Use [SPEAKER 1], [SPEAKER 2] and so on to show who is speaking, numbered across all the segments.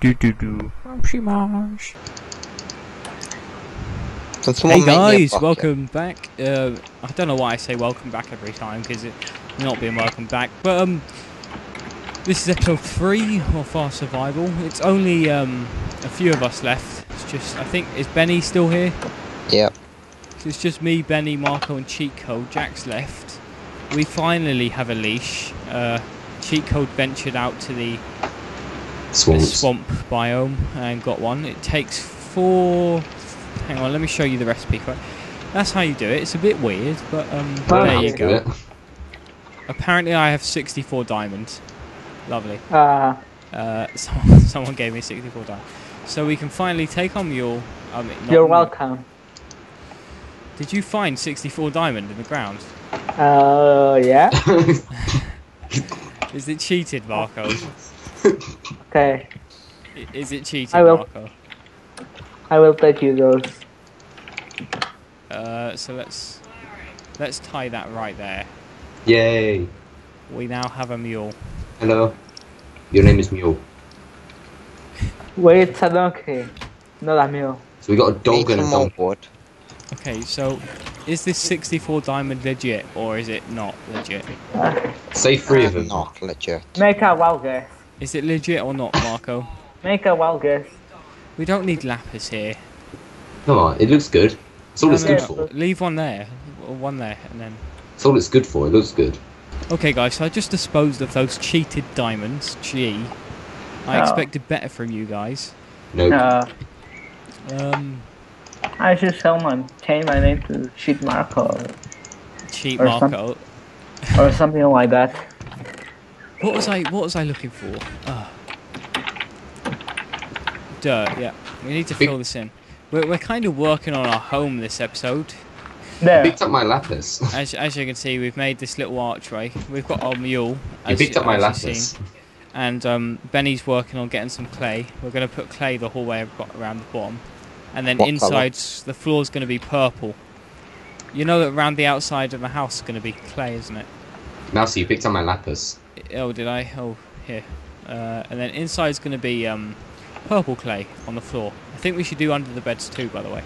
[SPEAKER 1] Do do do. Moshi
[SPEAKER 2] Can
[SPEAKER 3] Hey
[SPEAKER 2] make me a
[SPEAKER 3] guys, welcome back. Uh, I don't know why I say welcome back every time because it not being welcome back, but um, this is episode three of our Survival. It's only um a few of us left. It's just I think is Benny still here?
[SPEAKER 2] Yep.
[SPEAKER 3] So it's just me, Benny, Marco, and Cheat Code. Jack's left. We finally have a leash. Uh, Cheat Code ventured out to the the
[SPEAKER 4] Swamps.
[SPEAKER 3] swamp biome and got one. It takes four. Hang on, let me show you the recipe. That's how you do it. It's a bit weird, but um,
[SPEAKER 1] Wow.
[SPEAKER 3] there you go.
[SPEAKER 4] it.
[SPEAKER 3] Apparently, I have 64 diamonds. Lovely.
[SPEAKER 1] Uh,
[SPEAKER 3] Uh, someone, someone gave me 64 diamonds, so we can finally take on Mule. I mean, not
[SPEAKER 1] you're
[SPEAKER 3] Mule.
[SPEAKER 1] welcome.
[SPEAKER 3] Did you find 64 diamond in the ground?
[SPEAKER 1] Uh, yeah.
[SPEAKER 3] Is it cheated, Marco?
[SPEAKER 1] Okay,
[SPEAKER 3] Is it cheating,
[SPEAKER 1] I will.
[SPEAKER 3] Marco?
[SPEAKER 1] I will take you those.
[SPEAKER 3] Uh, so let's let's tie that right there.
[SPEAKER 4] Yay.
[SPEAKER 3] We now have a mule.
[SPEAKER 4] Hello. Your name is Mule.
[SPEAKER 1] Wait, it's a donkey, not a mule.
[SPEAKER 4] So we got a dog and a
[SPEAKER 2] some more
[SPEAKER 4] donkey.
[SPEAKER 3] Okay, so is this 64 diamond legit or is it not legit?
[SPEAKER 4] Say three of
[SPEAKER 2] Uh,
[SPEAKER 4] them.
[SPEAKER 2] Not legit.
[SPEAKER 1] Make a wild guess.
[SPEAKER 3] Is it legit or not, Marco?
[SPEAKER 1] Make a wild guess.
[SPEAKER 3] We don't need lapis here.
[SPEAKER 4] Come on, it looks good. That's all
[SPEAKER 3] No,
[SPEAKER 4] it's
[SPEAKER 3] no,
[SPEAKER 4] good
[SPEAKER 1] no.
[SPEAKER 4] for.
[SPEAKER 3] Leave one there, or one there, and then.
[SPEAKER 4] That's all it's good for. It looks good.
[SPEAKER 3] Okay, guys. So I just disposed of those cheated diamonds. Gee, I
[SPEAKER 1] Oh.
[SPEAKER 3] expected better from you guys.
[SPEAKER 4] Nope.
[SPEAKER 1] Uh,
[SPEAKER 3] Um,
[SPEAKER 1] I should sell my change my name to Cheat Marco
[SPEAKER 3] cheat
[SPEAKER 1] Or some-
[SPEAKER 3] Marco.
[SPEAKER 1] or something like that.
[SPEAKER 3] What was I? What was I looking for? Ah. Dirt. Yeah. We need to
[SPEAKER 4] Big-
[SPEAKER 3] fill this in. We're, we're kind of working on our home this episode.
[SPEAKER 4] I
[SPEAKER 1] There.
[SPEAKER 4] picked up my lapis.
[SPEAKER 3] As, as you can see, we've made this little archway. We've got our mule.
[SPEAKER 4] You
[SPEAKER 3] as
[SPEAKER 4] picked up my lapis.
[SPEAKER 3] seen. And um, Benny's working on getting some clay. We're going to put clay the whole way abo- around the bottom. And then
[SPEAKER 2] What
[SPEAKER 3] inside, s- the floor's going to be purple. You know that around the outside of the house is going to be clay, isn't it?
[SPEAKER 4] Mousey, you picked up my lapis.
[SPEAKER 3] Oh, did I? Oh, here. Uh, and then inside is going to be um, purple clay on the floor. I think we should do under the beds too, by the way.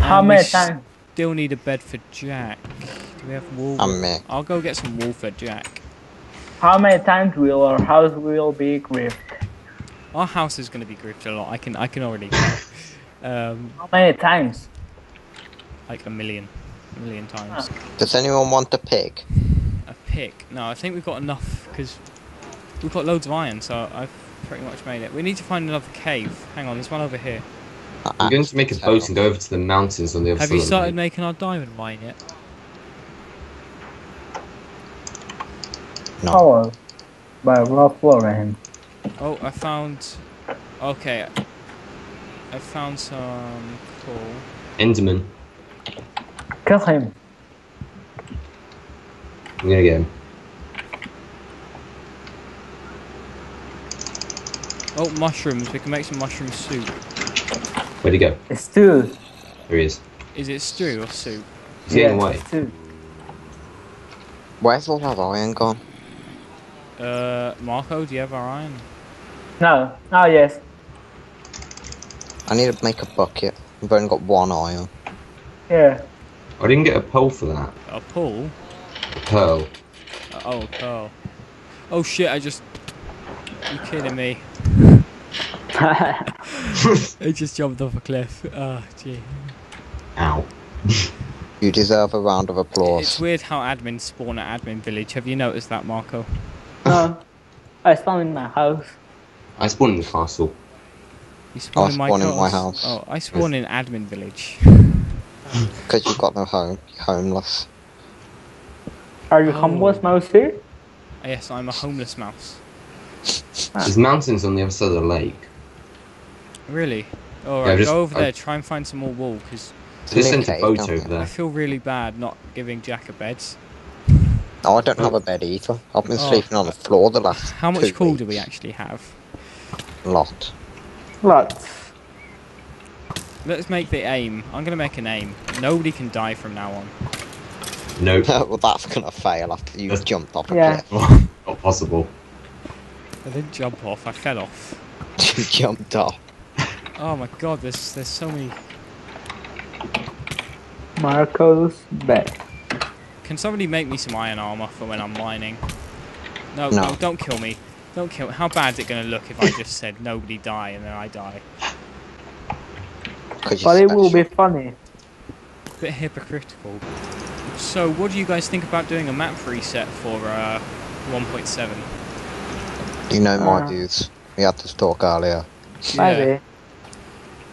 [SPEAKER 1] How
[SPEAKER 3] And we
[SPEAKER 1] many times?
[SPEAKER 3] Still need a bed for Jack. Do we have wool?
[SPEAKER 2] And me.
[SPEAKER 3] I'll go get some wool for Jack.
[SPEAKER 1] How many times will our house will be griefed?
[SPEAKER 3] Our house is going to be griefed a lot. I can I can already tell. um,
[SPEAKER 1] How many times?
[SPEAKER 3] like a million, a million times.
[SPEAKER 2] Does anyone want a pig?
[SPEAKER 3] A pick? No, I think we've got enough because we've got loads of iron, so I've pretty much made it. We need to find another cave. Hang on, there's one over here.
[SPEAKER 4] We're going to make a boat and go over to the mountains on the other
[SPEAKER 3] Have
[SPEAKER 4] side
[SPEAKER 3] you
[SPEAKER 4] of the
[SPEAKER 3] started making our diamond mine yet?
[SPEAKER 2] No.
[SPEAKER 1] Oh, by Ralph Lauren.
[SPEAKER 3] Oh, I found. Okay, I found some coal.
[SPEAKER 4] Enderman.
[SPEAKER 1] Kill him.
[SPEAKER 4] I'm gonna get.
[SPEAKER 3] Oh, mushrooms. We can make some mushroom soup.
[SPEAKER 4] Where'd he go?
[SPEAKER 1] It's two.
[SPEAKER 4] There he is.
[SPEAKER 3] Is it stew or soup?
[SPEAKER 4] He's getting
[SPEAKER 1] Yeah,
[SPEAKER 4] away.
[SPEAKER 1] it's two.
[SPEAKER 2] Where's all that iron gone?
[SPEAKER 3] Uh, Marco, do you have our iron?
[SPEAKER 1] No. Oh yes.
[SPEAKER 2] I need to make a bucket. I've only got one iron.
[SPEAKER 1] Yeah.
[SPEAKER 4] I didn't get a pole for that.
[SPEAKER 3] A pool?
[SPEAKER 4] A pearl.
[SPEAKER 3] Uh, oh, a pearl. Oh shit! I just. You kidding me? I just jumped off a cliff. Oh, gee.
[SPEAKER 4] Ow.
[SPEAKER 2] You deserve a round of applause.
[SPEAKER 3] It's weird how admins spawn at admin village. Have you noticed that, Marco?
[SPEAKER 1] no. I spawned in my house.
[SPEAKER 4] I spawned in the castle.
[SPEAKER 3] You spawn
[SPEAKER 2] I
[SPEAKER 3] in my
[SPEAKER 2] spawn in my
[SPEAKER 3] house.
[SPEAKER 2] house.
[SPEAKER 3] Oh, I spawn in admin village.
[SPEAKER 2] Because you've got no home. You're homeless.
[SPEAKER 1] Are you
[SPEAKER 3] Oh.
[SPEAKER 1] homeless, Mousey?
[SPEAKER 3] yes, I'm a homeless mouse.
[SPEAKER 4] There's mountains on the other side of the lake.
[SPEAKER 3] Really?
[SPEAKER 4] Yeah,
[SPEAKER 3] Alright,
[SPEAKER 4] just-
[SPEAKER 3] go over
[SPEAKER 4] I-
[SPEAKER 3] there, try and find some more wool, because
[SPEAKER 4] So just
[SPEAKER 2] Live
[SPEAKER 4] sent a
[SPEAKER 2] cave,
[SPEAKER 4] boat over
[SPEAKER 2] there.
[SPEAKER 3] I feel really bad not giving Jack a bed.
[SPEAKER 2] Oh, I don't have a oh. bed either. I've been
[SPEAKER 3] Oh.
[SPEAKER 2] sleeping on the floor the last
[SPEAKER 3] How much
[SPEAKER 2] two
[SPEAKER 3] coal
[SPEAKER 2] weeks.
[SPEAKER 3] do we actually have?
[SPEAKER 2] A Lot.
[SPEAKER 1] Lots.
[SPEAKER 3] Let's make the aim. I'm gonna make an aim. Nobody can die from now on.
[SPEAKER 4] Nope.
[SPEAKER 2] well, that's gonna fail after you jumped off a
[SPEAKER 1] Yeah.
[SPEAKER 2] cliff.
[SPEAKER 4] Not possible.
[SPEAKER 3] I didn't jump off, I fell off.
[SPEAKER 2] you jumped off.
[SPEAKER 3] Oh my god, there's there's so many.
[SPEAKER 1] Marco's back.
[SPEAKER 3] Can somebody make me some iron armor for when I'm mining? No, no,
[SPEAKER 2] No.
[SPEAKER 3] don't kill me. Don't kill. How bad is it gonna look if I just said nobody die and then I die?
[SPEAKER 1] But
[SPEAKER 2] you're
[SPEAKER 1] it will be
[SPEAKER 2] special.
[SPEAKER 1] funny.
[SPEAKER 3] bit hypocritical. So, what do you guys think about doing a map reset for uh, 1.7?
[SPEAKER 2] You know my
[SPEAKER 1] Uh.
[SPEAKER 2] views. We had this talk earlier.
[SPEAKER 1] Maybe.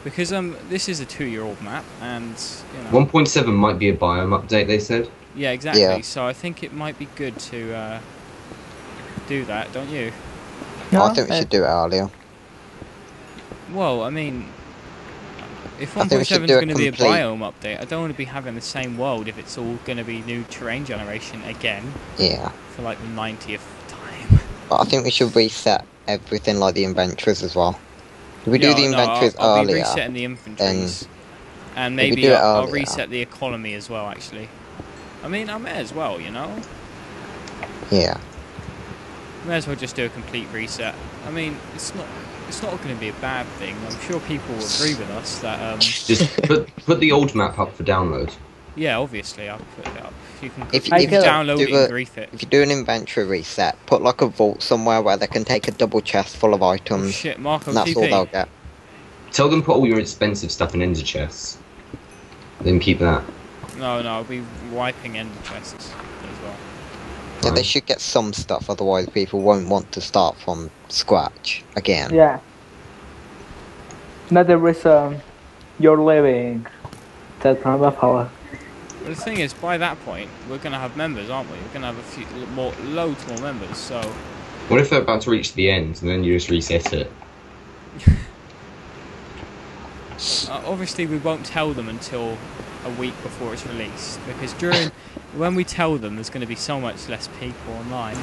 [SPEAKER 3] Because um, this is a two-year-old map, and you know.
[SPEAKER 4] 1.7 might be a biome update, they said.
[SPEAKER 3] Yeah, exactly.
[SPEAKER 2] Yeah.
[SPEAKER 3] So I think it might be good to uh, do that, don't you?
[SPEAKER 1] No,
[SPEAKER 2] I think we should do it earlier.
[SPEAKER 3] Well, I mean, if
[SPEAKER 2] I think we
[SPEAKER 3] 1.7 is going to be a biome update, I don't want to be having the same world if it's all going to be new terrain generation again
[SPEAKER 2] Yeah.
[SPEAKER 3] for like the 90th time.
[SPEAKER 2] But I think we should reset everything like the inventories as well. If we do
[SPEAKER 3] Yeah,
[SPEAKER 2] the
[SPEAKER 3] no, I'll-
[SPEAKER 2] inventories
[SPEAKER 3] I'll, be resetting the inventories, and maybe
[SPEAKER 2] do
[SPEAKER 3] I'll, I'll reset the economy as well. Actually, I mean, I may as well, you know,
[SPEAKER 2] yeah.
[SPEAKER 3] may as well just do a complete reset. I mean, it's not. It's not going to be a bad thing. I'm sure people will agree with us that um,
[SPEAKER 4] Just put put the old map up for download.
[SPEAKER 3] Yeah, obviously, I'll put it up. You can,
[SPEAKER 2] If-
[SPEAKER 3] you
[SPEAKER 1] if you
[SPEAKER 3] download
[SPEAKER 2] do
[SPEAKER 3] it and grief it.
[SPEAKER 2] If you do an inventory reset, put like a vault somewhere where they can take a double chest full of
[SPEAKER 3] Oh,
[SPEAKER 2] items.
[SPEAKER 3] shit, Marco
[SPEAKER 2] and that's all they'll get.
[SPEAKER 4] Tell them put all your expensive stuff in ender chests. Then keep that.
[SPEAKER 3] No, no, I'll be wiping ender chests as well.
[SPEAKER 2] Yeah, they should get some stuff, otherwise people won't want to start from scratch again.
[SPEAKER 1] Yeah. Another reason you're leaving that Prima Power.
[SPEAKER 3] But the thing is, by that point, we're going to have members, aren't we? We're going to have a few more, loads more members. So,
[SPEAKER 4] What if they're about to reach the end and then you just reset it?
[SPEAKER 3] uh, obviously, we won't tell them until a week before it's released because during when we tell them, there's going to be so much less people online.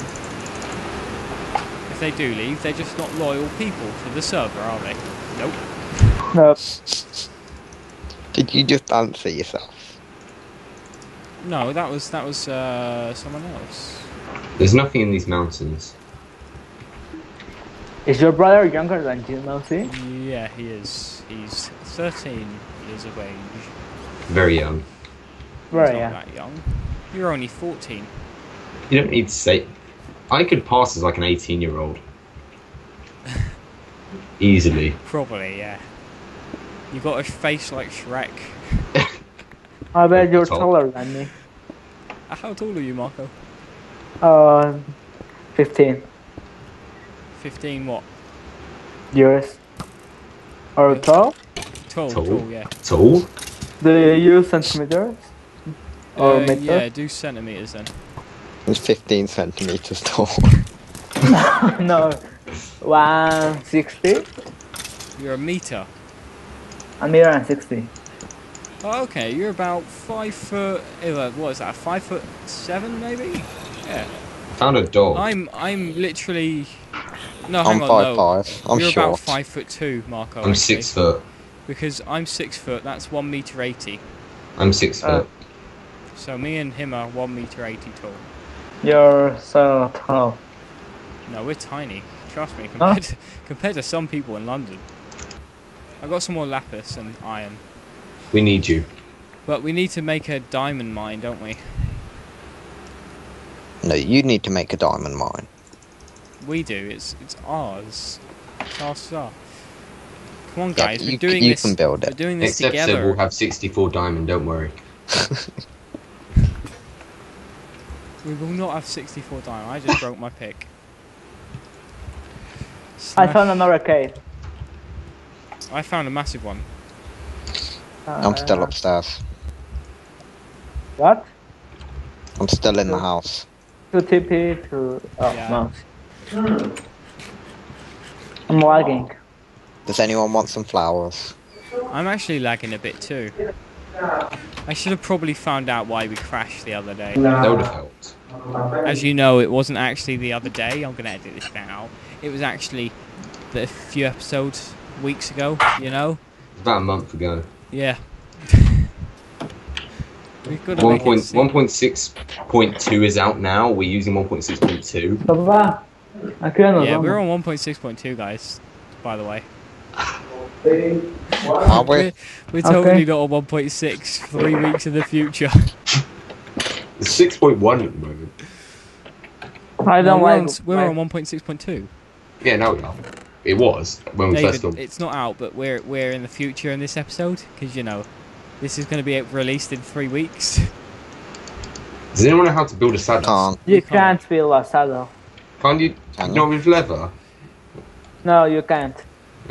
[SPEAKER 3] If they do leave, they're just not loyal people to the server, are they? Nope.
[SPEAKER 1] No,
[SPEAKER 2] Did you just answer yourself?
[SPEAKER 3] No, that was that was uh, someone else.
[SPEAKER 4] There's nothing in these mountains.
[SPEAKER 1] is your brother younger than you, Nancy?
[SPEAKER 3] Yeah, he is. He's 13 years of age.
[SPEAKER 4] Very young.
[SPEAKER 1] Right,
[SPEAKER 3] He's not
[SPEAKER 1] yeah.
[SPEAKER 3] that young. You're only 14.
[SPEAKER 4] You don't need to say. I could pass as like an 18 year old. Easily.
[SPEAKER 3] Probably, yeah. You've got a face like Shrek.
[SPEAKER 1] I bet you're
[SPEAKER 4] Tall.
[SPEAKER 1] taller than me.
[SPEAKER 3] How tall are you, Marco?
[SPEAKER 1] Uh, 15
[SPEAKER 3] 15 what?
[SPEAKER 1] years. Or tall?
[SPEAKER 3] Tall,
[SPEAKER 4] Tall.
[SPEAKER 3] tall, yeah.
[SPEAKER 4] Tall?
[SPEAKER 1] Do you use centimeters? Or
[SPEAKER 3] Uh,
[SPEAKER 1] meter?
[SPEAKER 3] yeah, do centimeters then.
[SPEAKER 2] It's 15 centimeters tall.
[SPEAKER 1] no. 160?
[SPEAKER 3] You're a meter.
[SPEAKER 1] A meter and 60.
[SPEAKER 3] Oh, okay, you're about five foot. eh, What is that? Five foot seven, maybe? Yeah.
[SPEAKER 4] Found a dog.
[SPEAKER 3] I'm I'm literally. No,
[SPEAKER 2] I'm
[SPEAKER 3] hang on,
[SPEAKER 2] 5'5".
[SPEAKER 3] no.
[SPEAKER 2] I'm
[SPEAKER 3] you're
[SPEAKER 2] short.
[SPEAKER 3] about five foot two, Marco.
[SPEAKER 4] I'm
[SPEAKER 3] actually.
[SPEAKER 4] six foot.
[SPEAKER 3] Because I'm six foot. That's one meter eighty.
[SPEAKER 4] I'm six
[SPEAKER 1] Uh,
[SPEAKER 4] foot.
[SPEAKER 3] So me and him are one meter eighty tall.
[SPEAKER 1] You're so tall.
[SPEAKER 3] No, we're tiny. Trust me.
[SPEAKER 1] Huh?
[SPEAKER 3] Compared to, compared to some people in London. I got some more lapis and iron,
[SPEAKER 4] We need you.
[SPEAKER 3] but we need to make a diamond mine, don't we?
[SPEAKER 2] No, you need to make a diamond mine.
[SPEAKER 3] We do. It's it's ours. It's our stuff. Come on,
[SPEAKER 2] Yeah,
[SPEAKER 3] guys.
[SPEAKER 2] you,
[SPEAKER 3] we're doing
[SPEAKER 2] you
[SPEAKER 3] this.
[SPEAKER 2] can build it.
[SPEAKER 3] We're
[SPEAKER 2] it.
[SPEAKER 3] doing this
[SPEAKER 4] Next episode
[SPEAKER 3] together.
[SPEAKER 4] we'll have 64 diamond, don't worry.
[SPEAKER 3] We will not have 64 diamond. I just broke my pick.
[SPEAKER 1] I found another cave.
[SPEAKER 3] I found a massive one.
[SPEAKER 2] I'm still
[SPEAKER 1] Uh,
[SPEAKER 2] upstairs.
[SPEAKER 1] What?
[SPEAKER 2] I'm still in the house.
[SPEAKER 1] To TP to. Oh,
[SPEAKER 3] Yeah.
[SPEAKER 1] no. I'm lagging.
[SPEAKER 2] Does anyone want some flowers?
[SPEAKER 3] I'm actually lagging a bit too. I should have probably found out why we crashed the other day.
[SPEAKER 4] That would have helped.
[SPEAKER 3] As you know, it wasn't actually the other day. I'm gonna edit this now. It was actually the few episodes weeks ago. You know?
[SPEAKER 4] About a month ago.
[SPEAKER 3] Yeah. We've got
[SPEAKER 4] One
[SPEAKER 3] make
[SPEAKER 4] point
[SPEAKER 3] it seem-
[SPEAKER 4] one point six point two is out now. We're using one point six point two.
[SPEAKER 1] Papá, aquí nos
[SPEAKER 3] Yeah, we're on 1.6.2, guys. by the way.
[SPEAKER 2] Are we?
[SPEAKER 3] We're, we're totally
[SPEAKER 1] Okay.
[SPEAKER 3] not on 1.6 three weeks in the future.
[SPEAKER 4] It's six point one at the moment.
[SPEAKER 1] I don't
[SPEAKER 3] we're
[SPEAKER 1] like.
[SPEAKER 3] on, we're on 1.6.2.
[SPEAKER 4] Yeah, now we are. It was when we first
[SPEAKER 3] David, it's not out, but we're we're in the future in this episode because you know this is going to be released in three weeks.
[SPEAKER 4] Does anyone know how to build a saddle?
[SPEAKER 2] Can't.
[SPEAKER 1] You
[SPEAKER 3] You can't.
[SPEAKER 1] can't build a saddle.
[SPEAKER 4] Can't you?
[SPEAKER 2] Can
[SPEAKER 4] Not with leather.
[SPEAKER 1] No, you can't.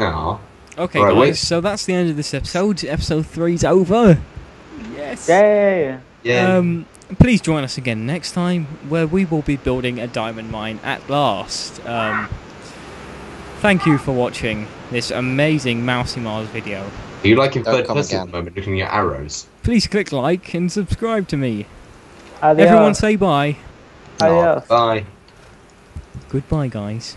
[SPEAKER 4] No.
[SPEAKER 3] Okay,
[SPEAKER 4] Right,
[SPEAKER 3] guys,
[SPEAKER 4] wait.
[SPEAKER 3] so that's the end of this episode. Episode three's over. Yes.
[SPEAKER 1] Yay!
[SPEAKER 4] Yeah.
[SPEAKER 3] Um, please join us again next time, where we will be building a diamond mine at last. Um, thank you for watching this amazing Mousey Mars video.
[SPEAKER 4] Are you like in third
[SPEAKER 2] come
[SPEAKER 4] person at the moment, looking at arrows?
[SPEAKER 3] Please click like and subscribe to me.
[SPEAKER 1] Adios.
[SPEAKER 3] Everyone say bye.
[SPEAKER 1] Adios.
[SPEAKER 4] Bye.
[SPEAKER 3] Goodbye, guys.